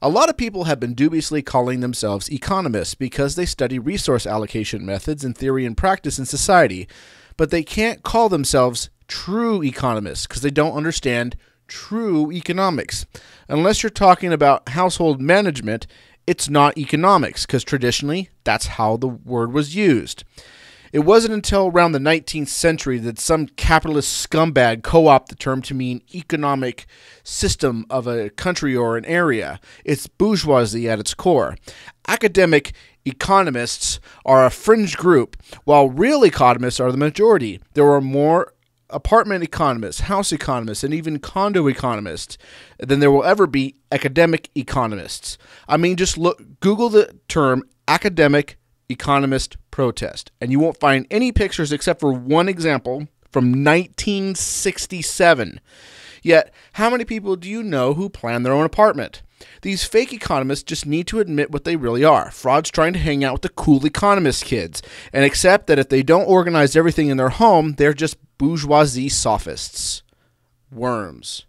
A lot of people have been dubiously calling themselves economists because they study resource allocation methods in theory and practice in society, but they can't call themselves true economists because they don't understand true economics. Unless you're talking about household management, it's not economics because traditionally that's how the word was used. It wasn't until around the 19th century that some capitalist scumbag co opted the term to mean economic system of a country or an area. It's bourgeoisie at its core. Academic economists are a fringe group, while real economists are the majority. There are more apartment economists, house economists, and even condo economists than there will ever be academic economists. I mean, just look, Google the term academic economist protest, and you won't find any pictures except for one example from 1967. Yet, how many people do you know who plan their own apartment? These fake economists just need to admit what they really are frauds trying to hang out with the cool economist kids and accept that if they don't organize everything in their home, they're just bourgeoisie sophists. Worms.